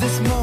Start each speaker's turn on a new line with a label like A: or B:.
A: this moment.